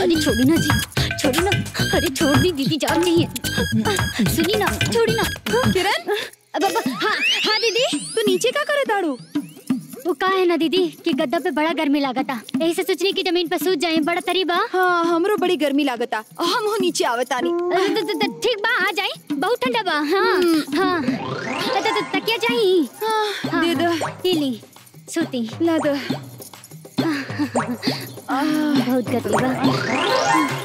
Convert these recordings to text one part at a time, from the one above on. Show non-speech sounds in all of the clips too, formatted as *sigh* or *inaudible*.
अरे छोड़ी ना जी छोड़ी ना। अरे छोड़ दी दीदी जान नहीं है। सुनी ना छोड़ी ना। किरण? अब अब हाँ हाँ दीदी। तू नीचे का करे दाड़ू? वो का है ना दीदी? कि गद्दा पे बड़ा गर्मी लगा था यही से सोचने की ज़मीन पर सूझ जाए बड़ा तरीबा। हाँ हमरो बड़ी गर्मी लागता। हम हो नीचे आवतानी। ठीक बा आ जाए। बहुत ठंडा बा। हाँ हाँ। सूती ला दो बहुत गर्मी बा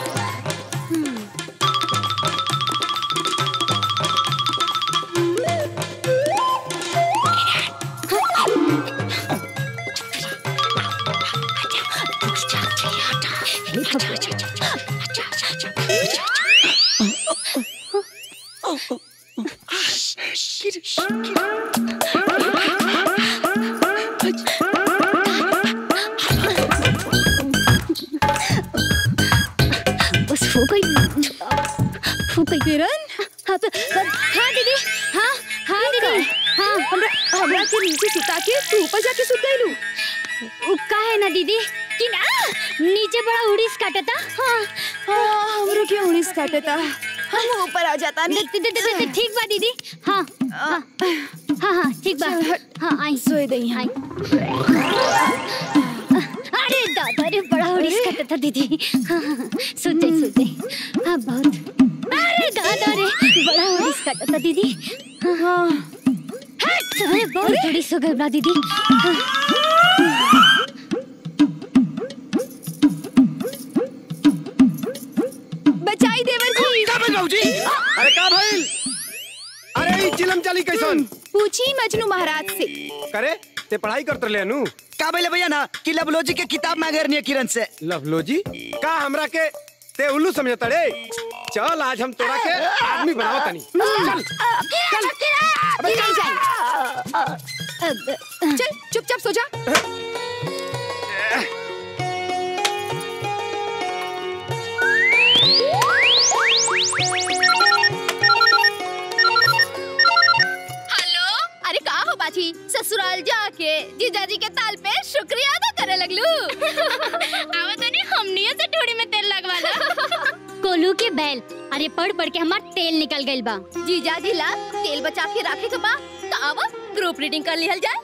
किरण? हाँ प- प- हाँ दीदी। हाँ हाँ दीदी। हाँ हमरा हमरा के नीचे सुता के तू ऊपर जाके सुत गइलू उ है ना दीदी? कि ना? नीचे बड़ा उड़ीस काटता। हाँ हाँ हमरो के उड़ीस काटता। हम ऊपर आ जाता दे- दे- दे- दे- दे- ठीक बा दीदी। हाँ हाँ। हाँ हाँ ठीक बा। हाँ आई। सोए दई आई। काटता दीदी। हाँ हाँ हाँ, जाई हाँ बहुत अरे दादा रे। बड़ा काटता दीदी। हाँ। बहुत उड़ीस हो गई दीदी। हाँ। बचाई देवर जी का बाबूजी? अरे का भइल? अरे चिलम चली कैसन? पूछी मजनू महाराज से। करे ते पढ़ाई करत नु का बोले भैया ना कि लवलोजी के किताब मांगे रहनी है किरण से। लवलोजी? का हमरा के ते उल्लू समझता रे? चल आज हम तोरा के आदमी बनाओ तनी। चल। चल चल। चुपचाप सो जा। ला कोलू के बैल। अरे पढ़ पढ़ के हमार तेल निकल गइल बा। जीजाजी ला। तेल बचा के रखे के बा। तो ग्रुप रीडिंग कर लिहल जाए।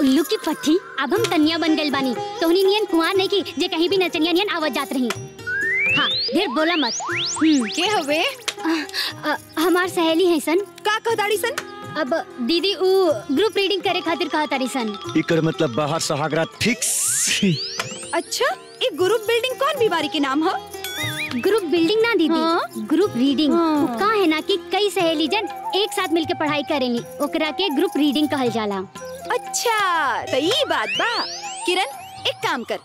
उल्लू की पट्टी अब हम तनिया बन गइल बानी। तोहनी नियन कुआँ नहीं की जे कहीं भी नचनिया नियन आवत जात रही। हाँ ढेर बोला मत। हम्म, के हवे हमार सहेली है सन। का कहताड़ी सन? अब दीदी उ ग्रुप रीडिंग करे खातिर कहा तारी सन। इकर मतलब बाहर सहागरा फिक्स अच्छा एक ग्रुप बिल्डिंग कौन बीमारी के नाम है? ग्रुप बिल्डिंग ना दीदी। हाँ? Group reading. हाँ। का है ना कि कई सहेली जन एक साथ मिलकर पढ़ाई करेली ओकरा के ग्रुप रीडिंग कहल जाला। अच्छा तो ये बात बा। किरण एक काम कर।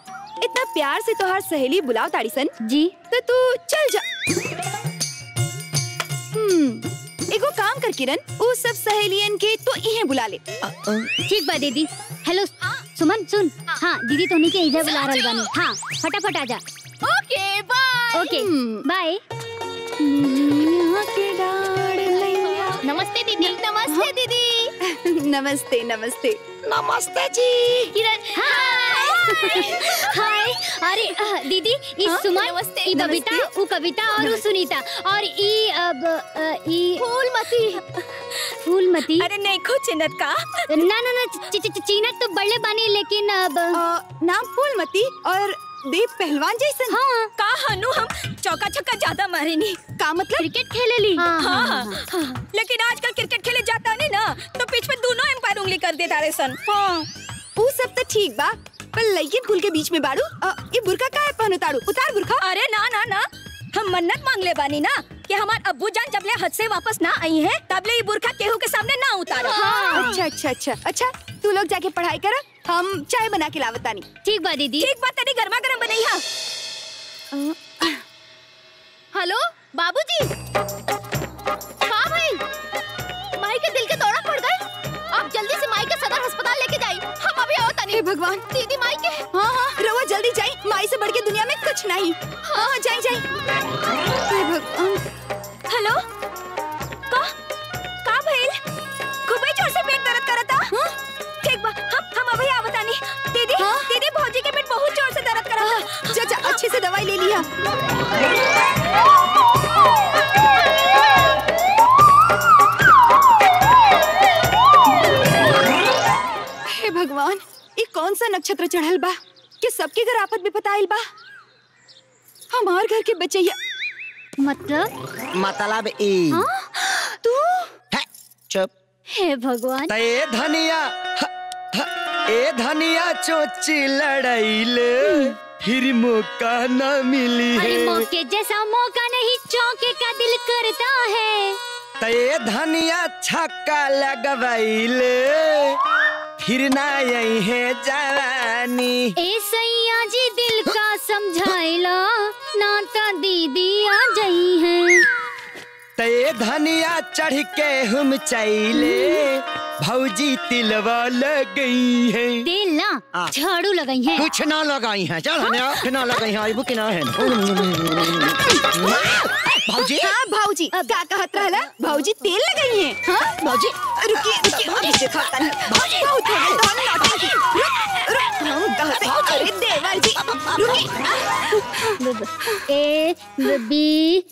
इतना प्यार से तोहार सहेली बुलाओ ताड़ी सन। जी। तो तू चल जा। हम्म एगो काम कर किरण। वो सब सहेलियन के तो इन्हें बुला ले। ठीक बा दीदी। हेलो सुमन सुन। हाँ। दीदी तोहनी के इधर बुला रहल बानी। हाँ फटाफट आ जा। Okay bye. नमस्ते दीदी। नमस्ते दीदी। *laughs* नमस्ते नमस्ते। नमस्ते जी। किरण हाय हाय अरे दीदी ई हाँ, सुमन नमस्ते, ई बबीता उ कविता और उ सुनीता और ई अब ई। फूलमती। फूलमती। अरे नहीं खो चिन्हत का। ना ना ना ची- ची- ची- चीनक तो बड़े बानी लेकिन अब अ, नाम फूलमती और देव पहलवान जैसन। हाँ का हनु हम चौका छक्का ज़्यादा मारे नहीं का मतलब? क्रिकेट खेले ली हाँ हाँ, हाँ, हाँ। लेकिन आजकल क्रिकेट खेले जाता नहीं ना तो पिच में दोनों एम्पायर उंगली कर देता रे सन। हाँ वो सब तो ठीक बा पर लइकिन कुल के बीच में बाड़ू अ, ये बुरका का है पहनो ताड़ू? उतार बुरका अरे ना ना ना हम मन्नत मांग ले बानी ना कि हमार अब्बू जान जब ले हद से वापस ना आई है तब ले बुरखा केहू के सामने ना उतारो। अच्छा अच्छा अच्छा। अच्छा तू लोग जाके पढ़ाई कर हम चाय बना के लावतानी ठीक बा दीदी। ठीक बात तेरी गर्मा गर्म बनैया हेलो बाबूजी। हाँ भाई। माई के दिल के दौरा पड़ गए। आप जल्दी से माई के सदर अस्पताल लेके जाइए। हम अभी आओ तनी। भगवान। दीदी माई के। हाँ हाँ। रवा जल्दी जाई माई से बढ़ के दुनिया में कुछ नहीं। हाँ। हाँ जाई हे भगवान। हेलो? का? का भइल खूबे ज़ोर से पेट दर्द करत। हा? ठीक बा हम हम अभी आ बतानी दीदी हा? दीदी भौजी के पेट बहुत ज़ोर से दर्द करत। हा चाचा अच्छे से दवाई ले लिया हे भगवान ये कौन सा नक्षत्र चढ़ल बा कि सबके घर आफत विपत आइल बा? हमार घर के बचैया मतलब? मतलब ई। तू? चुप। हे भगवान। त ए धनिया ह, ह, ए धनिया चोची लड़ाइले फिर मौका न मिली अरे मौके जैसा मौका नहीं चौके का दिल करता है। ते धनिया छक्का लगवाइले फिर ना यही है जवानी। का समझाइला नाता दीदी आ गई है। ते धनिया चढ़ के हम चैले भौजी तिलवा लग गई है। तेल ना झाड़ू लगाई है। कुछ ना लगाई है चल हने कि ना लगाई है आइबू कि ना है। भौजी हाँ भाऊजी का कहत रहला? भाऊजी तेल लगाई है। हाँ। भाऊजी जी रुकिए ए बी सी